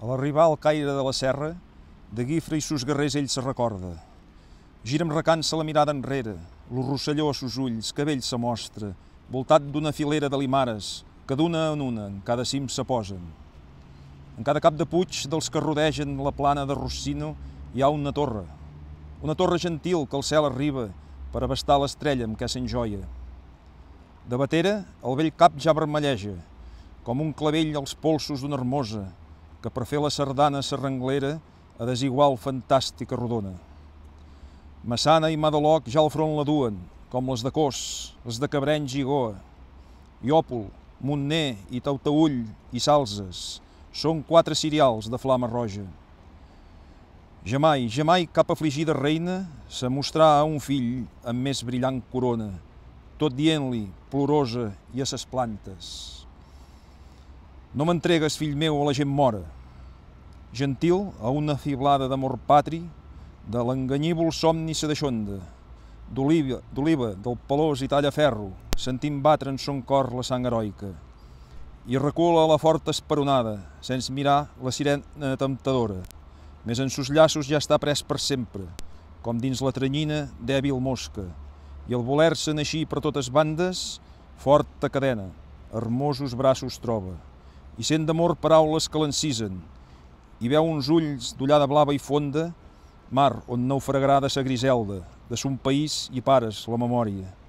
A l'arribar al caire de la serra, de Guifre i sus guerrers ell se recorda. Gira amb recança la mirada enrere, lo rosselló a sus ulls, que vell se mostra, voltat d'una filera de limares, que d'una en una en cada cim se posen. En cada cap de puig dels que rodegen la plana de Rossino hi ha una torre, una torre gentil que el cel arriba per abastar l'estrella amb què s'enjoia. De batera, el vell cap ja vermelleja, com un clavell als polsos d'una hermosa, que per fer la sardana serranglera a desigual fantàstica rodona. Massana i Madaloc ja al front la duen, com les de Cos, les de Cabrenys i Goa. Iòpol, Montner i Tautaull i Salses són quatre cirials de flama roja. Jamai, jamai cap afligida reina se mostrà a un fill amb més brillant corona, tot dient-li, plorosa i a ses plantes. No m'entregues, fill meu, a la gent mora. Gentil, a una fiblada d'amor patri, de l'enganyívol somni se deixonda, d'oliva, del pelós i tallaferro, sentint batre en son cor la sang heroica. I recula la forta esperonada, sense mirar la sirena temptadora, més en sus llaços ja està pres per sempre, com dins la tranyina dèbil mosca, i el voler-se'n així per totes bandes, forta cadena, hermosos braços troba, i sent d'amor paraules que l'encisen, i veu uns ulls d'ullada blava i fonda, mar on naufragarà de sa griselda, de son país i pares la memòria.